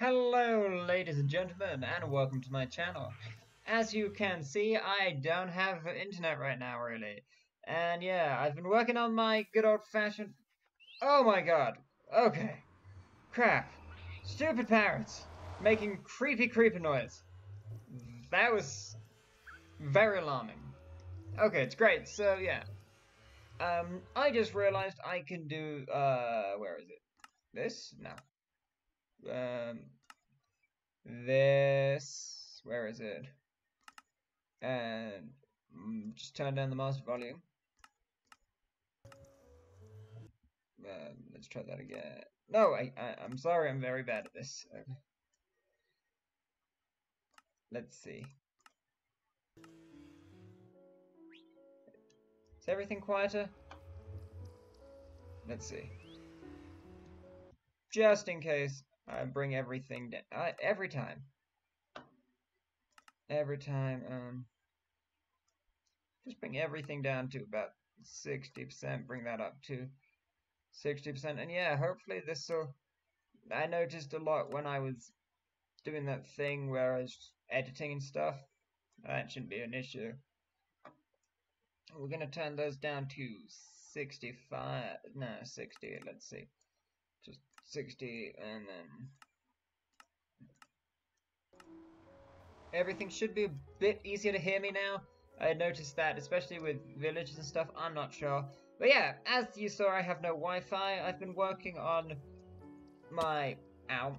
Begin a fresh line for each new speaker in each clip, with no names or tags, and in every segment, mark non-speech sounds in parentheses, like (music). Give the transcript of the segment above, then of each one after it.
Hello ladies and gentlemen and welcome to my channel. As you can see I don't have internet right now really. And yeah, I've been working on my good old fashioned... Oh my god! Okay. Crap. Stupid parrots! Making creepy creepy noise. That was very alarming. Okay, it's great, so yeah. Um, I just realized I can do, uh, where is it? This? No. Um, this, where is it? And mm, just turn down the master volume. Um, let's try that again. No, I, I, I'm sorry, I'm very bad at this. Okay. Let's see. Is everything quieter? Let's see. Just in case I bring everything down. Every time. Every time, um... Just bring everything down to about 60%. Bring that up to 60%. And yeah, hopefully this will... I noticed a lot when I was doing that thing where I was editing and stuff. That shouldn't be an issue. We're going to turn those down to 65, no, 60, let's see. Just 60 and then... Everything should be a bit easier to hear me now. I noticed that, especially with villages and stuff, I'm not sure. But yeah, as you saw, I have no Wi-Fi. I've been working on my... Ow.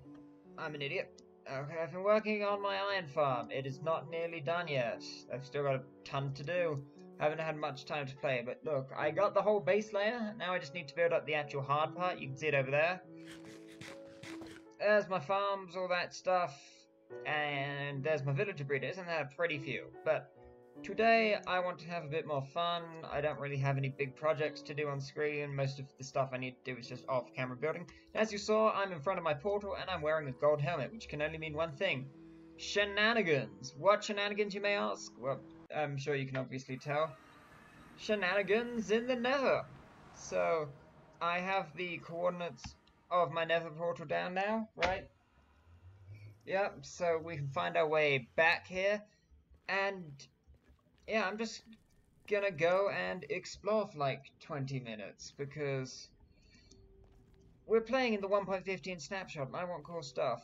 I'm an idiot. Okay, I've been working on my iron farm. It is not nearly done yet. I've still got a ton to do. Haven't had much time to play, but look, I got the whole base layer. Now I just need to build up the actual hard part. You can see it over there. There's my farms, all that stuff. And there's my villager breeders, and they're pretty few. But today, I want to have a bit more fun. I don't really have any big projects to do on screen. Most of the stuff I need to do is just off-camera building. As you saw, I'm in front of my portal, and I'm wearing a gold helmet, which can only mean one thing. Shenanigans! What shenanigans, you may ask? Well, I'm sure you can obviously tell. Shenanigans in the nether! So, I have the coordinates of my nether portal down now, right? Yep, so we can find our way back here. And, yeah, I'm just gonna go and explore for like 20 minutes, because we're playing in the 1.15 snapshot, and I want cool stuff.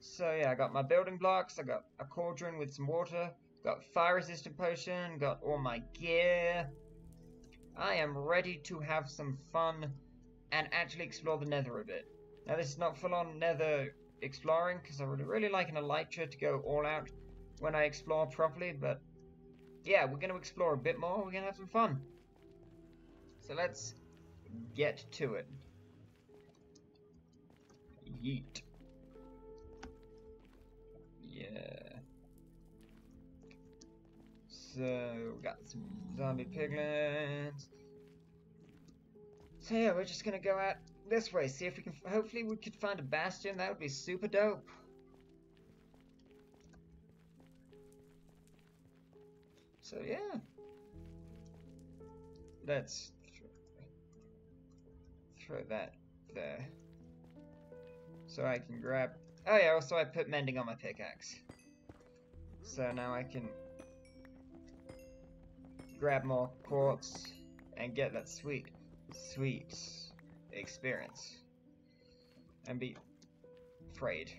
So yeah, I got my building blocks, I got a cauldron with some water, Got fire resistant potion, got all my gear. I am ready to have some fun and actually explore the nether a bit. Now this is not full on nether exploring because I would really like an elytra to go all out when I explore properly, but yeah, we're going to explore a bit more, we're going to have some fun. So let's get to it. Yeet. Yeah. So, we got some zombie piglins. So yeah, we're just gonna go out this way, see if we can, hopefully we could find a bastion, that would be super dope. So yeah. Let's throw that there. So I can grab... Oh yeah, also I put mending on my pickaxe. So now I can grab more quartz, and get that sweet, sweet experience. And be afraid.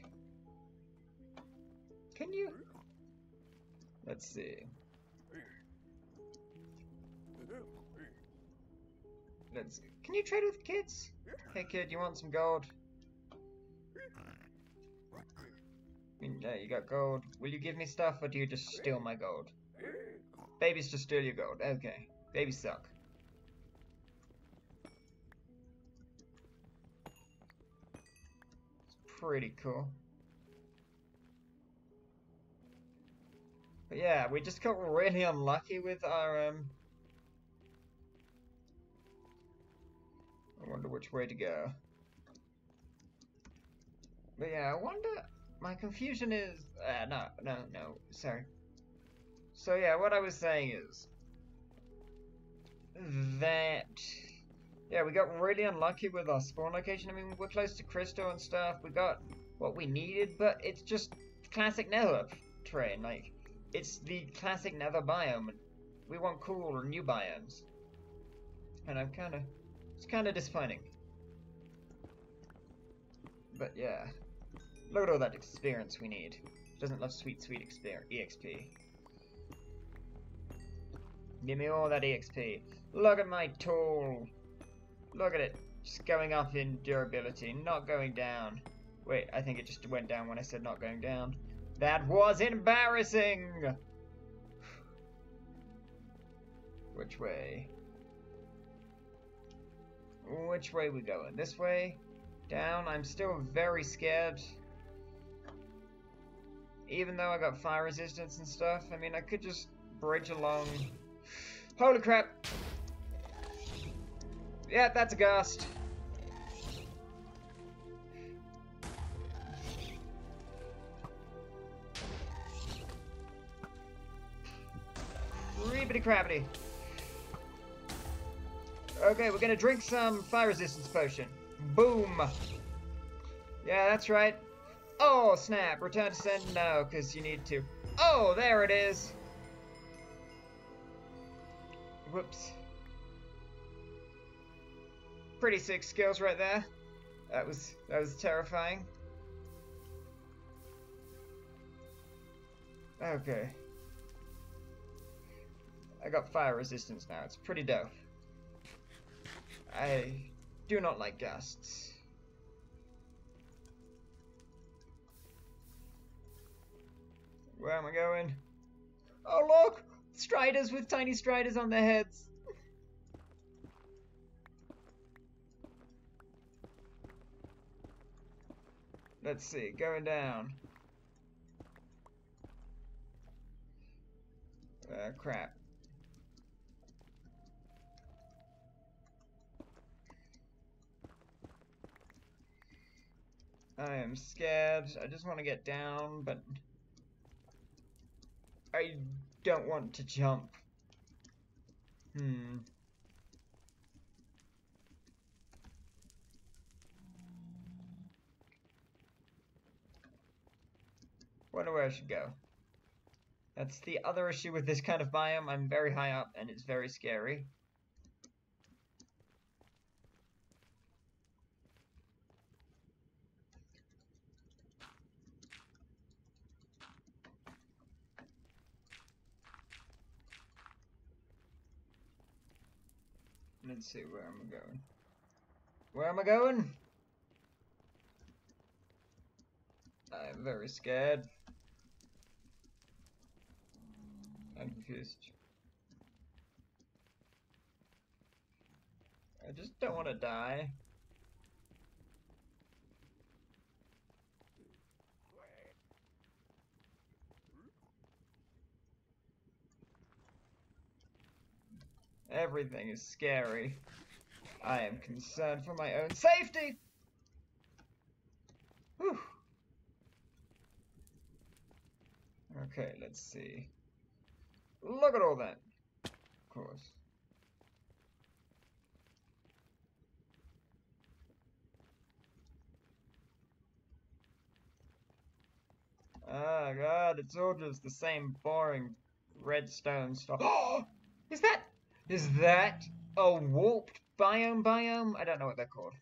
Can you? Let's see. Let's. Can you trade with kids? Hey kid, you want some gold? Yeah, you got gold. Will you give me stuff, or do you just steal my gold? Babies just steal your gold. Okay. Babies suck. Pretty cool. But yeah, we just got really unlucky with our, um... I wonder which way to go. But yeah, I wonder... My confusion is... Uh, no, no, no, sorry. So yeah, what I was saying is that yeah, we got really unlucky with our spawn location. I mean, we're close to Crystal and stuff. We got what we needed, but it's just classic nether terrain. Like, it's the classic nether biome, we want cool new biomes. And I'm kind of, it's kind of disappointing. But yeah, look at all that experience we need. Doesn't love sweet, sweet EXP. Give me all that EXP. Look at my tool. Look at it. Just going up in durability, not going down. Wait, I think it just went down when I said not going down. That was embarrassing! Which way? Which way we going? This way? Down? I'm still very scared. Even though I got fire resistance and stuff, I mean, I could just bridge along. Holy crap! Yeah, that's a ghast. Reebity crabbity. Okay, we're gonna drink some fire resistance potion. Boom. Yeah, that's right. Oh, snap. Return to send? No, because you need to. Oh, there it is. Whoops. Pretty sick skills right there. That was that was terrifying. Okay. I got fire resistance now. It's pretty dope. I do not like ghasts. Where am I going? Oh look! Striders with tiny striders on their heads. Let's see, going down. Uh, crap. I am scared. I just want to get down, but I don't want to jump. Hmm. Wonder where I should go. That's the other issue with this kind of biome. I'm very high up and it's very scary. Let's see, where am I going? Where am I going? I'm very scared. I'm confused. I just don't want to die. Everything is scary. I am concerned for my own safety! Whew. Okay, let's see. Look at all that. Of course. Oh god, it's all just the same boring redstone stuff. (gasps) is that is that a warped biome biome? I don't know what they're called.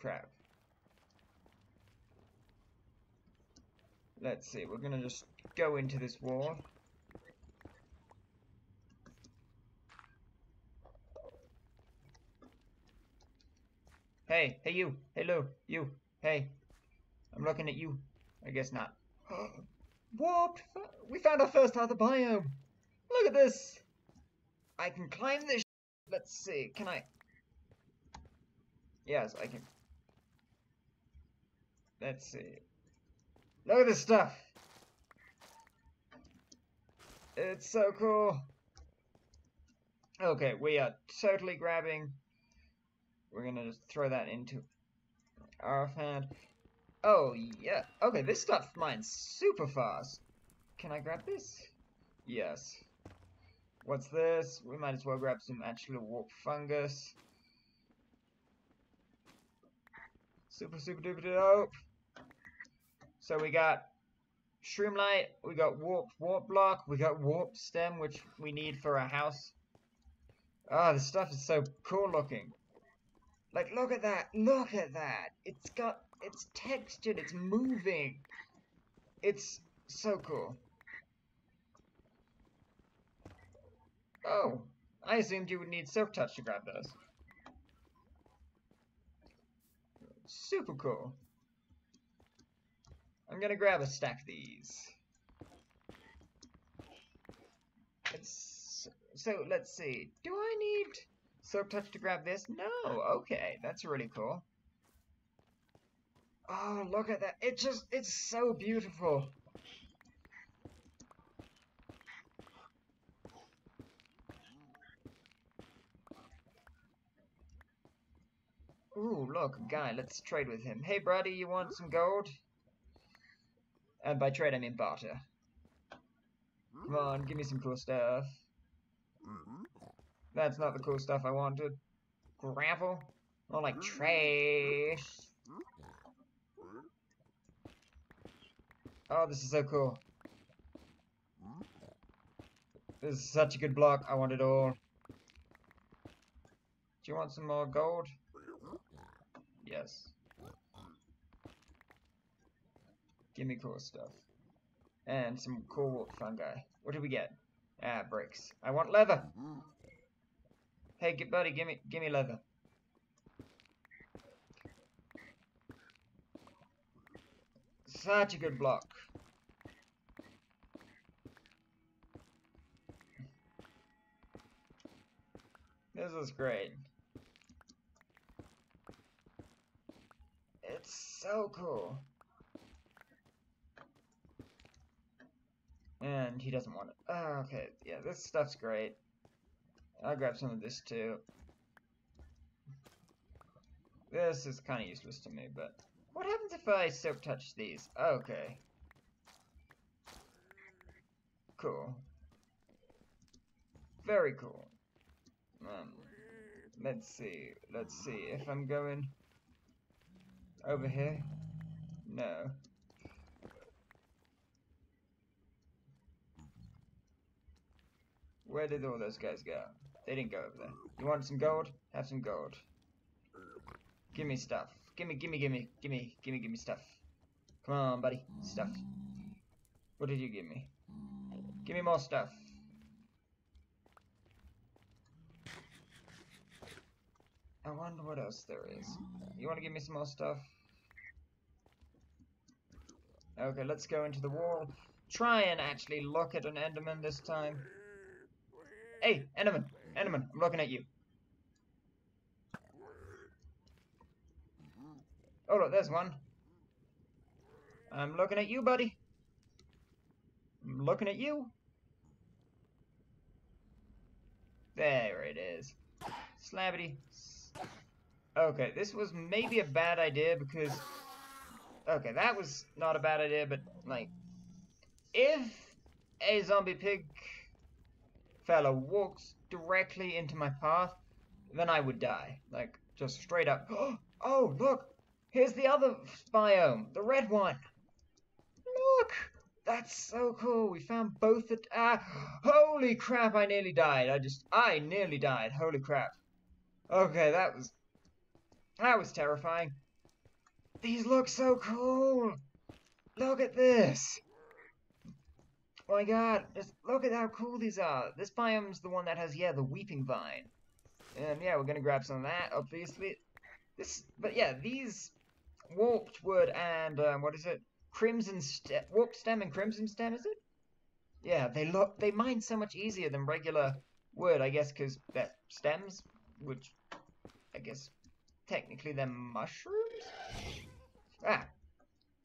Crap. Let's see, we're gonna just go into this wall. Hey, hey you, hello, you, hey. I'm looking at you. I guess not. (gasps) Warped! We found our first other biome! Look at this! I can climb this Let's see, can I? Yes, I can. Let's see. Look at this stuff! It's so cool! Okay, we are totally grabbing. We're gonna just throw that into our hand. Oh, yeah. Okay, this stuff mines super fast. Can I grab this? Yes. What's this? We might as well grab some actual warp fungus. Super, super duper dope. So we got Shroomlight, we got Warp, Warp Block, we got Warp Stem, which we need for a house. Ah, oh, this stuff is so cool looking. Like, look at that, look at that. It's got, it's textured, it's moving. It's so cool. Oh, I assumed you would need Silk Touch to grab those. Super cool. I'm gonna grab a stack of these. It's, so, let's see. Do I need Silk Touch to grab this? No, okay, that's really cool. Oh, look at that. It just, it's so beautiful. Ooh, look, guy, let's trade with him. Hey, buddy, you want some gold? And by trade, I mean barter. Come on, give me some cool stuff. That's not the cool stuff I wanted. Gravel? More like trash. Oh, this is so cool. This is such a good block. I want it all. Do you want some more gold? Yes. Give me cool stuff. And some cool fungi. What do we get? Ah, bricks. I want leather. Hey, buddy, give me, give me leather. Such a good block. This is great. It's so cool. And he doesn't want it. Oh, okay, yeah, this stuff's great. I'll grab some of this too. This is kind of useless to me, but... What happens if I silk touch these? Okay. Cool. Very cool. Um, let's see. Let's see if I'm going over here. No. Where did all those guys go? They didn't go over there. You want some gold? Have some gold. Give me stuff. Gimme, gimme, gimme, gimme, gimme, gimme stuff. Come on, buddy. Stuff. What did you give me? Give me more stuff. I wonder what else there is. You want to give me some more stuff? Okay, let's go into the wall. Try and actually look at an Enderman this time. Hey, Enderman! Enderman, I'm looking at you. Oh, look, there's one. I'm looking at you, buddy. I'm looking at you. There it is. Slabbity. Okay, this was maybe a bad idea because... Okay, that was not a bad idea, but, like... If a zombie pig fella walks directly into my path, then I would die. Like, just straight up. (gasps) Oh, look! Here's the other biome, the red one. Look! That's so cool. We found both the... Ah, holy crap, I nearly died. I just... I nearly died. Holy crap. Okay, that was... That was terrifying. These look so cool. Look at this. Oh my god, just look at how cool these are. This biome's the one that has, yeah, the weeping vine. And yeah, we're gonna grab some of that, obviously. This, but yeah, these warped wood and um, what is it? Crimson stem, warped stem and crimson stem, is it? Yeah, they look they mine so much easier than regular wood, I guess, because they're stems, which I guess technically they're mushrooms. Ah,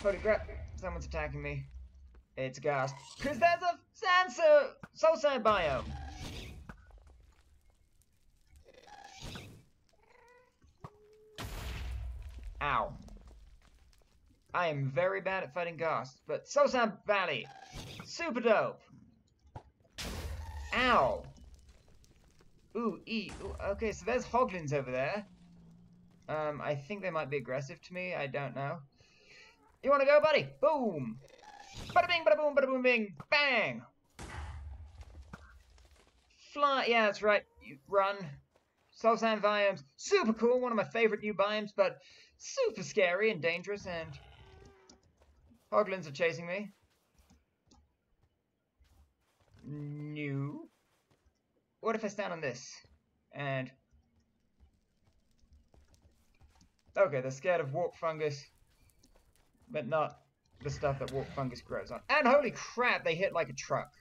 holy crap! Someone's attacking me. It's gas. Cause there's a sensor! soul sand biome. Ow. I am very bad at fighting ghasts, but Soul Sand Valley, super dope. Ow. Ooh, e. Okay, so there's hoglins over there. Um, I think they might be aggressive to me. I don't know. You wanna go, buddy? Boom! Bada bing, bada boom, bada boom, bing, bang! Fly, yeah, that's right. You run. Soul Sand biomes, super cool, one of my favorite new biomes, but super scary and dangerous, and Hoglins are chasing me. New. What if I stand on this? And... Okay, they're scared of warp fungus, but not the stuff that warp fungus grows on. And holy crap, they hit like a truck.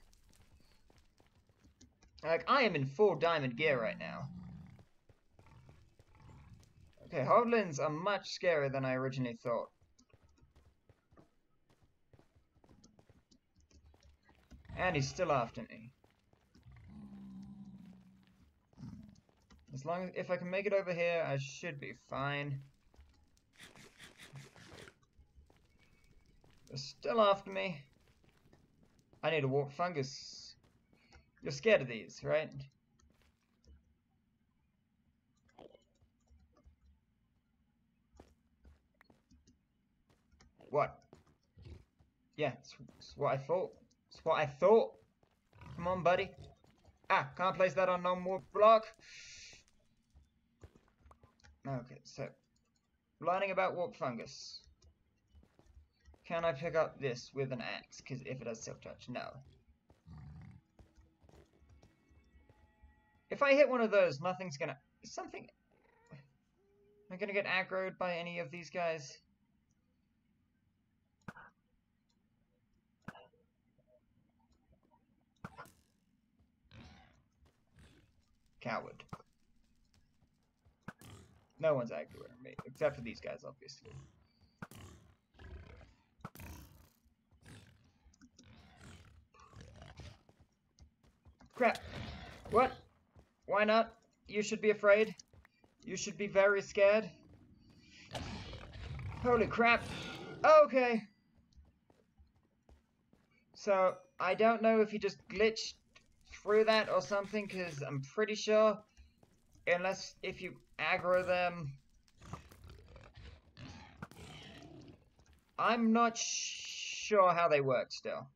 Like, I am in full diamond gear right now. Okay, Hoglins are much scarier than I originally thought. And he's still after me. As long as, if I can make it over here, I should be fine. They're still after me. I need a warp fungus. You're scared of these, right? What? Yeah, it's, it's what I thought. It's what I thought. Come on, buddy. Ah, can't place that on no more block. Okay, so learning about warp fungus. Can I pick up this with an axe? Because if it has silk touch, no. If I hit one of those, nothing's gonna... Something... Am I gonna get aggroed by any of these guys? Coward. No one's aggroing me, except for these guys, obviously. Crap. What? Why not? You should be afraid. You should be very scared. Holy crap. Okay. So, I don't know if he just glitched through that or something, because I'm pretty sure, unless if you aggro them, I'm not sure how they work still.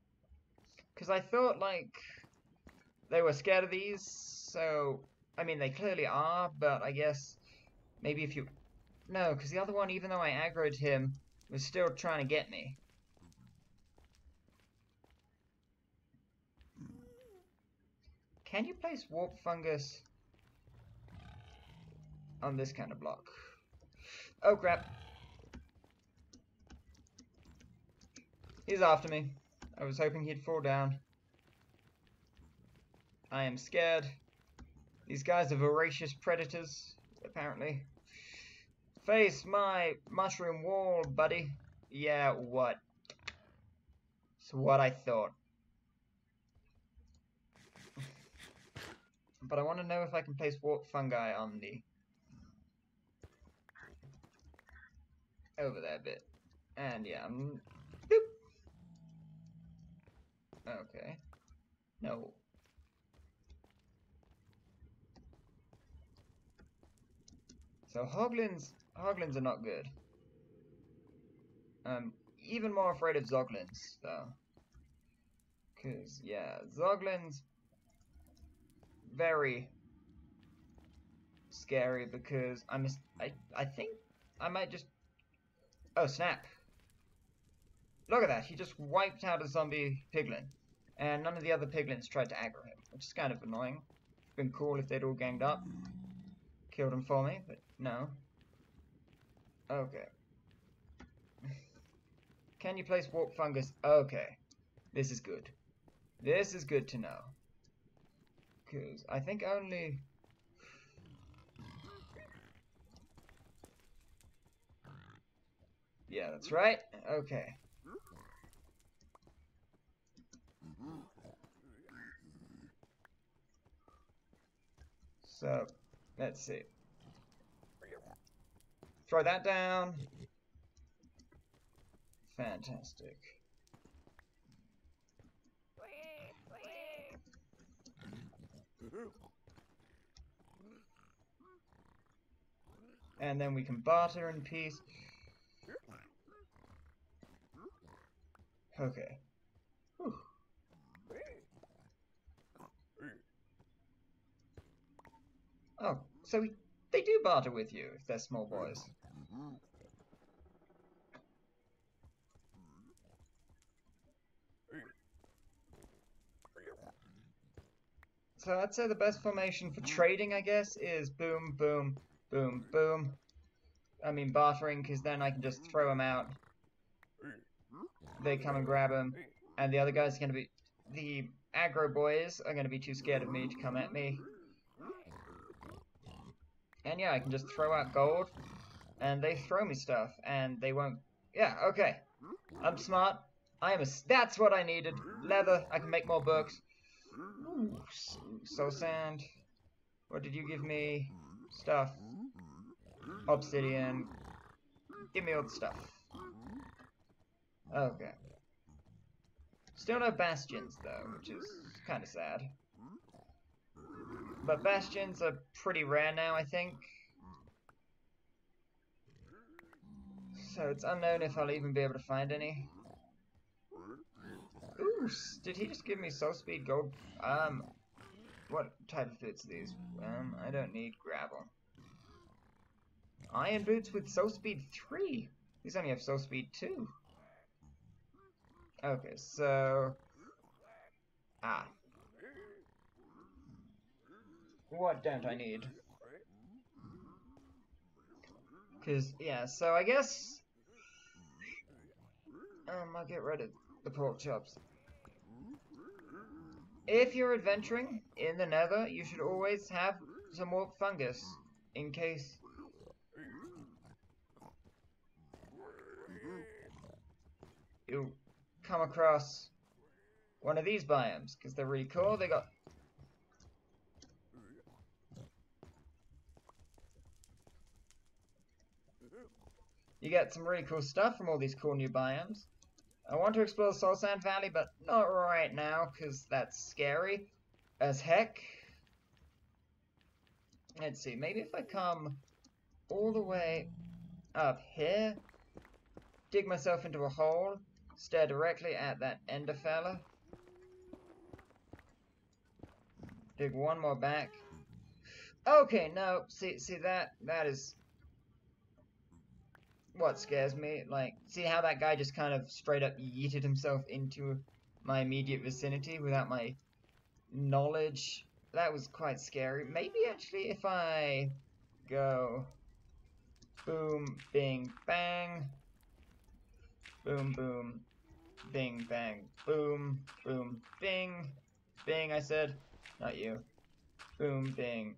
Because I thought, like, they were scared of these, so... I mean, they clearly are, but I guess maybe if you... No, because the other one, even though I aggroed him, was still trying to get me. Can you place warp fungus on this kind of block? Oh crap. He's after me. I was hoping he'd fall down. I am scared. These guys are voracious predators, apparently. Face my mushroom wall, buddy. Yeah, what? It's what I thought. But I want to know if I can place warp fungi on the... Over there bit. And yeah, I'm... Boop. Okay. No. So Hoglins, Hoglins are not good. I'm even more afraid of Zoglins, though. Because, yeah, Zoglins, very scary because I'm, I, I think I might just, oh snap. Look at that, he just wiped out a zombie piglin. And none of the other piglins tried to aggro him, which is kind of annoying. Been cool if they'd all ganged up. Killed him for me, but no. Okay. Can you place warp fungus? Okay. This is good. This is good to know. Because I think only... Yeah, that's right. Okay. So, let's see. Throw that down. Fantastic. And then we can barter in peace. Okay. Whew. Oh, so we, they do barter with you if they're small boys. So I'd say the best formation for trading, I guess, is boom, boom, boom, boom. I mean bartering, because then I can just throw them out. They come and grab them, and the other guy's are going to be... The aggro boys are going to be too scared of me to come at me. And yeah, I can just throw out gold, and they throw me stuff, and they won't... Yeah, okay. I'm smart. I am a... That's what I needed. Leather. I can make more books. Soul sand. What did you give me? Stuff. Obsidian. Give me all the stuff. Okay. Still no bastions, though, which is kind of sad. But bastions are pretty rare now, I think. So it's unknown if I'll even be able to find any. Ooh, did he just give me soul speed gold? Um, what type of boots are these? Um, I don't need gravel. Iron boots with soul speed 3. These only have soul speed 2. Okay, so... Ah. What don't I need? Because, yeah, so I guess... Um, I'll get rid of the pork chops. If you're adventuring in the nether, you should always have some warp fungus, in case... You come across one of these biomes, because they're really cool. They got... You get some really cool stuff from all these cool new biomes. I want to explore Soul Sand Valley, but not right now, because that's scary as heck. Let's see, maybe if I come all the way up here, dig myself into a hole, stare directly at that ender fella, dig one more back. Okay, no, see, see that, that is what scares me. Like, see how that guy just kind of straight up yeeted himself into my immediate vicinity without my knowledge? That was quite scary. Maybe actually if I go boom, bing, bang, boom, boom, bing, bang, boom, boom, bing, bing, I said, not you. Boom, bing,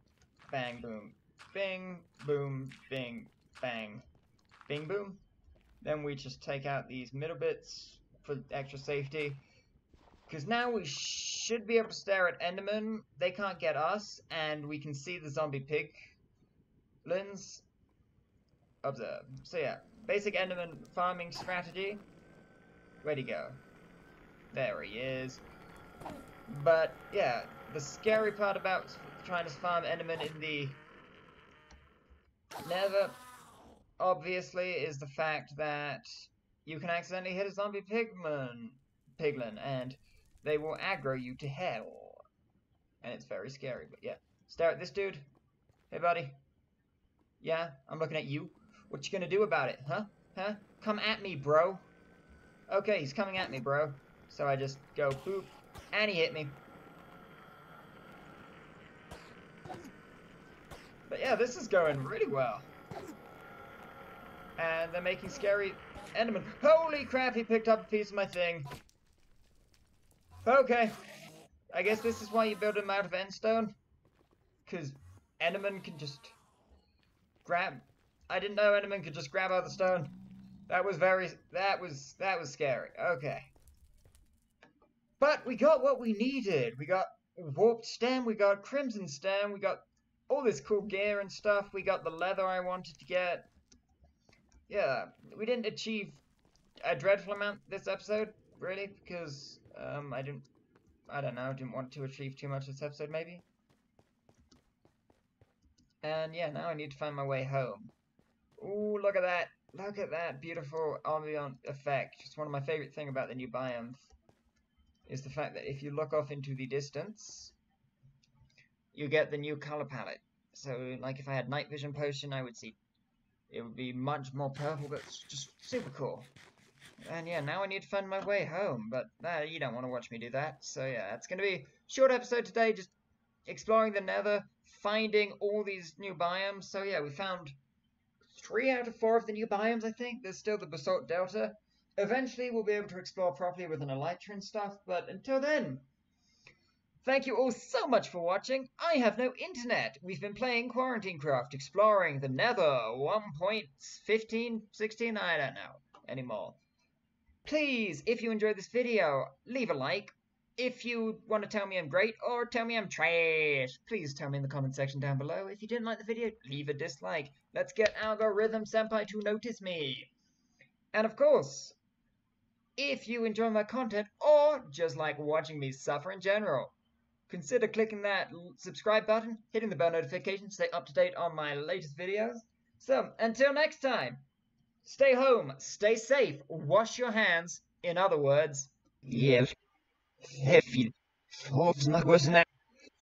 bang, boom, bing, boom, bing, bang. Bing Boom. Then we just take out these middle bits for extra safety. Because now we should be able to stare at Enderman. They can't get us, and we can see the zombie pig lens. Observe. So yeah, basic Enderman farming strategy. Where'd go? There he is. But yeah, the scary part about trying to farm Enderman in the Nether obviously, is the fact that you can accidentally hit a zombie pigman, piglin, and they will aggro you to hell. And it's very scary, but yeah. Stare at this dude. Hey, buddy. Yeah, I'm looking at you. What you gonna do about it, huh? Huh? Come at me, bro. Okay, he's coming at me, bro. So I just go boop, and he hit me. But yeah, this is going really well. And they're making scary Enderman. Holy crap, he picked up a piece of my thing. Okay. I guess this is why you build them out of endstone. Because Enderman can just grab... I didn't know Enderman could just grab out the stone. That was very... That was... That was scary. Okay. But we got what we needed. We got Warped Stem, we got Crimson Stem, we got all this cool gear and stuff. We got the leather I wanted to get yeah, we didn't achieve a dreadful amount this episode, really, because um, I didn't, I don't know, didn't want to achieve too much this episode, maybe. And yeah, now I need to find my way home. Ooh, look at that. Look at that beautiful ambient effect. It's one of my favorite thing about the new biomes is the fact that if you look off into the distance, you get the new color palette. So, like if I had night vision potion, I would see it would be much more purple, but it's just super cool. And yeah, now I need to find my way home, but uh, you don't want to watch me do that. So yeah, it's going to be short episode today, just exploring the nether, finding all these new biomes. So yeah, we found three out of four of the new biomes, I think. There's still the Basalt Delta. Eventually, we'll be able to explore properly with an elytra and stuff, but until then, Thank you all so much for watching. I have no internet. We've been playing Quarantine Craft, exploring the Nether 1.15, 16, I don't know anymore. Please, if you enjoyed this video, leave a like. If you want to tell me I'm great or tell me I'm trash, please tell me in the comment section down below. If you didn't like the video, leave a dislike. Let's get Algorithm Senpai to notice me. And of course, if you enjoy my content or just like watching me suffer in general, consider clicking that subscribe button, hitting the bell notification to stay up to date on my latest videos. So, until next time, stay home, stay safe, wash your hands. In other words.
Hefil. Hovsnak was